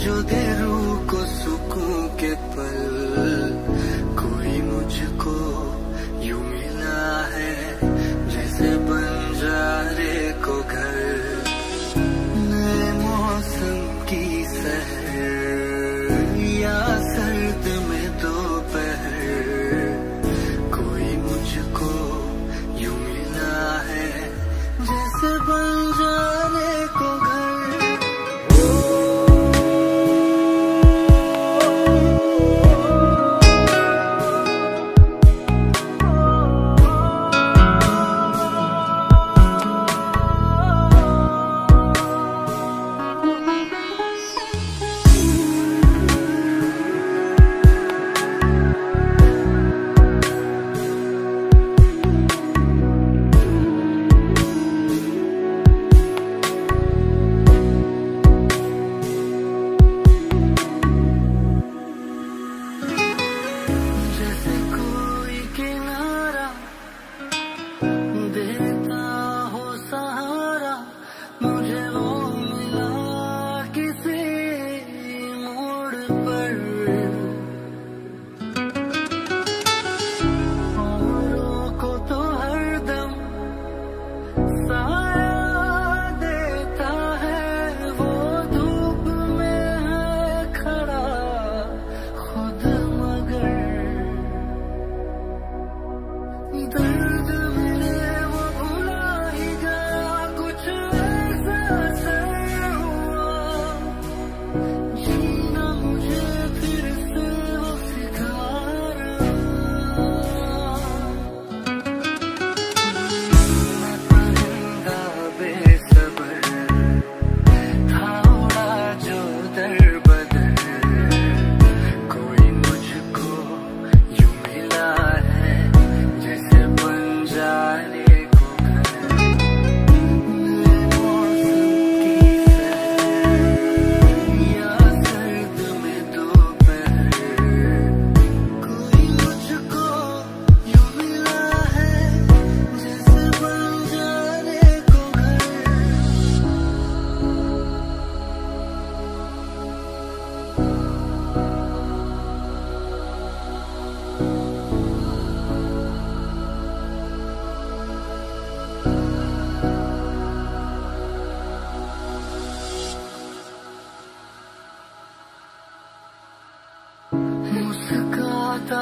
जो दे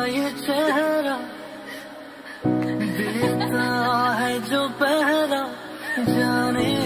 ये चेहरा देता है जो पहरा जाने